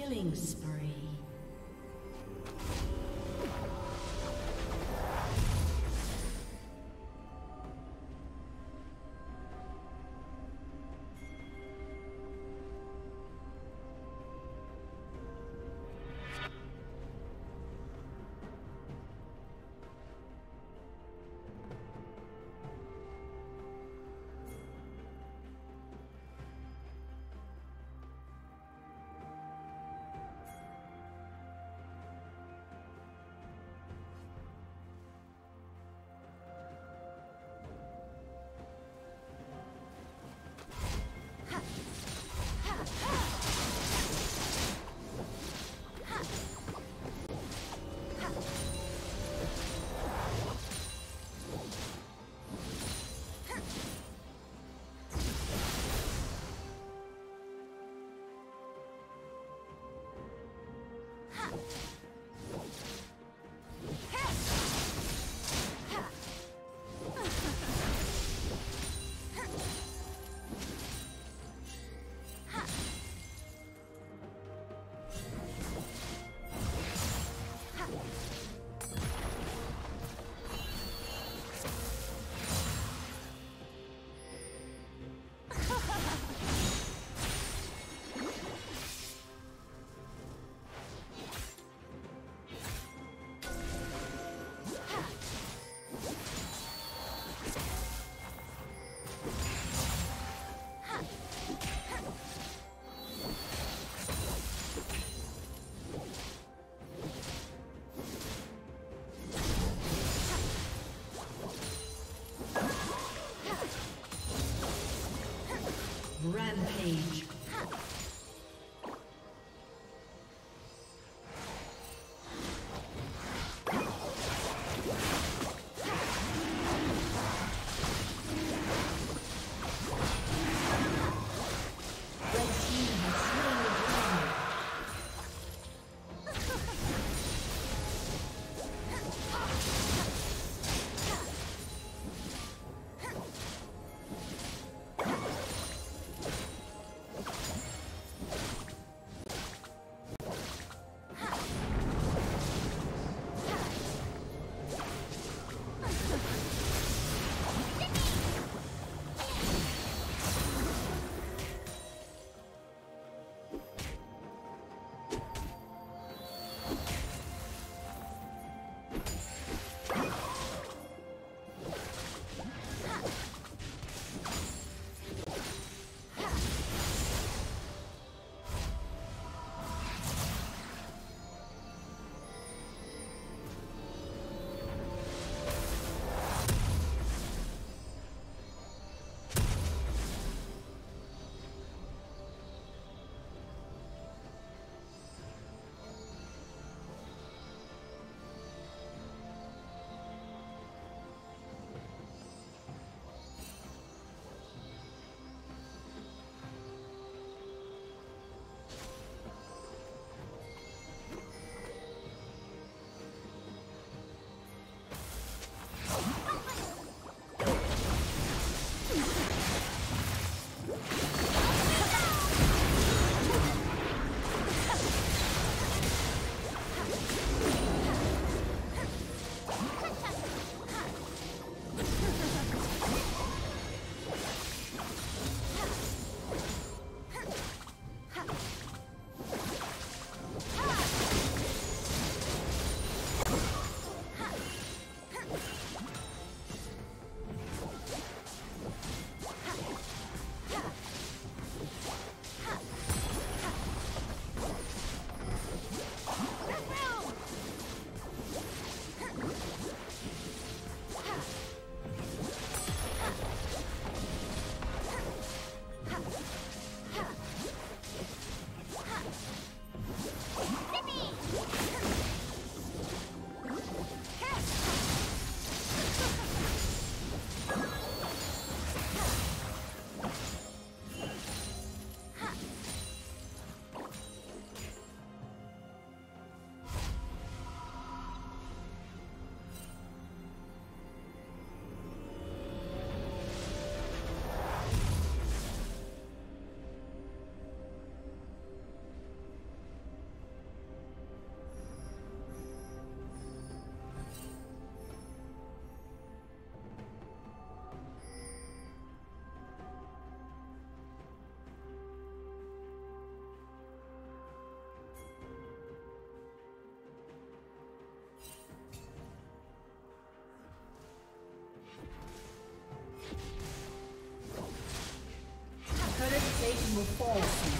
Killing spree. falso.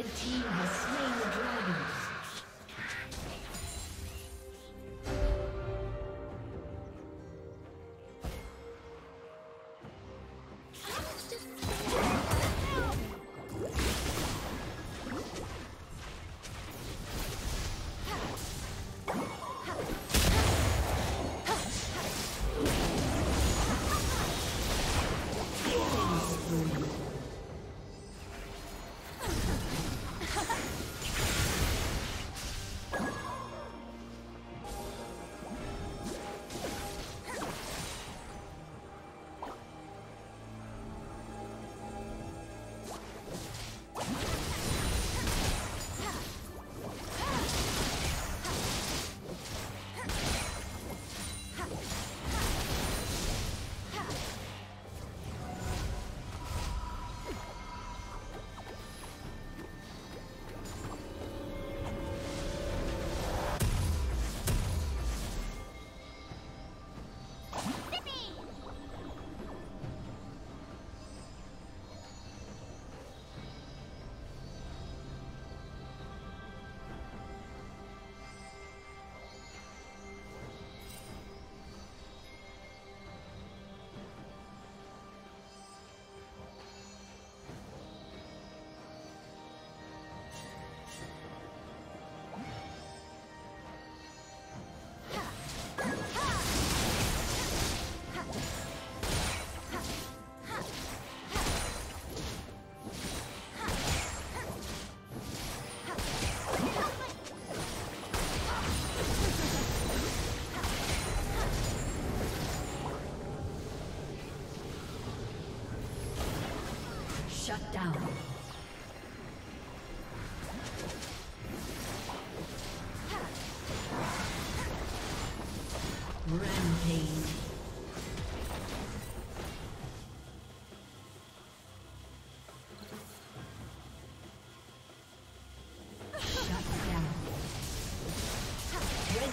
Red team has slain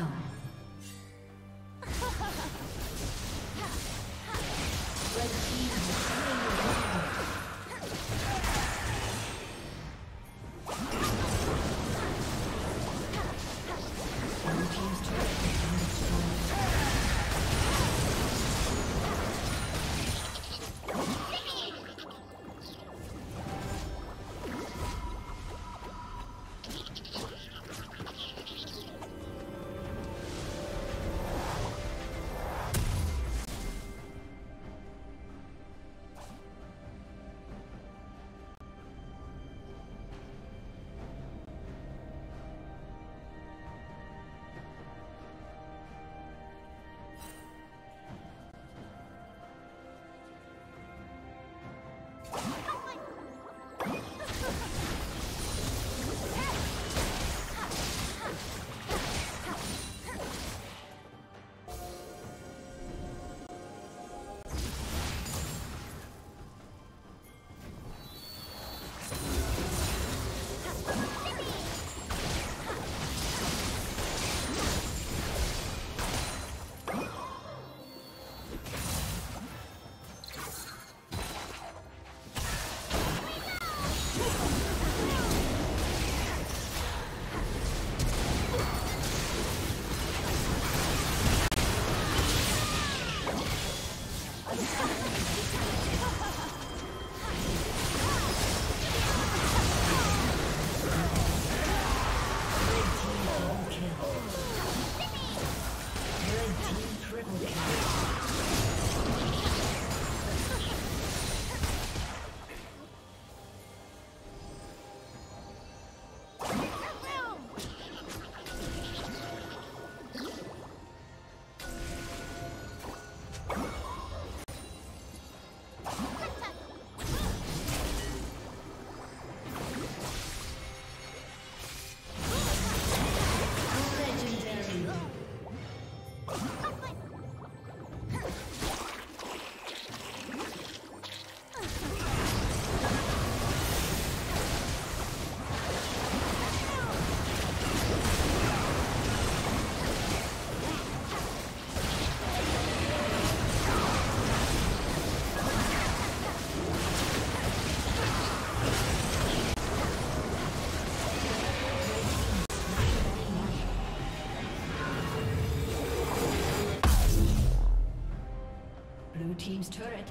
down.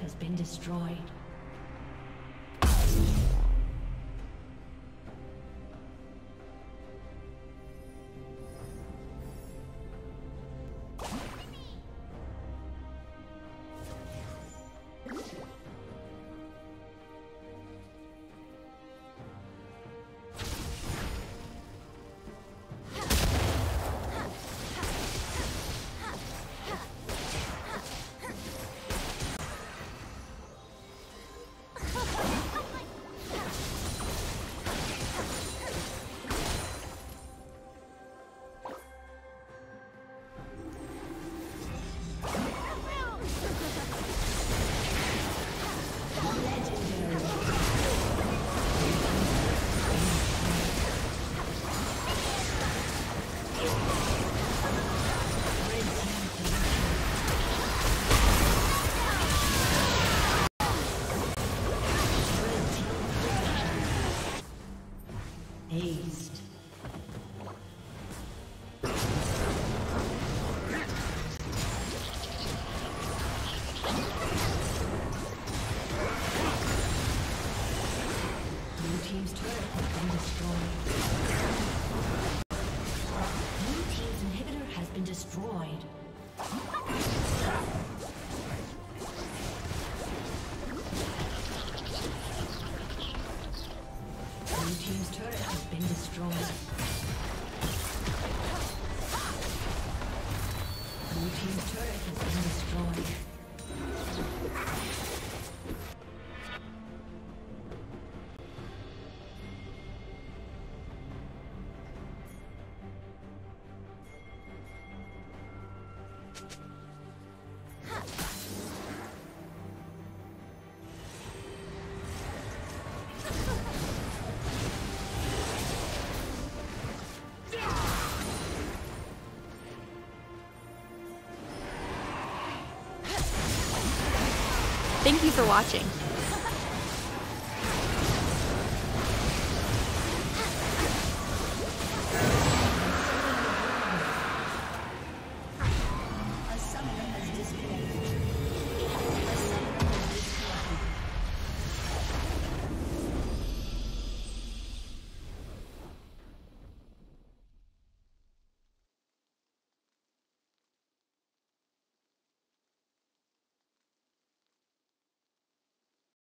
Has been destroyed. You for watching.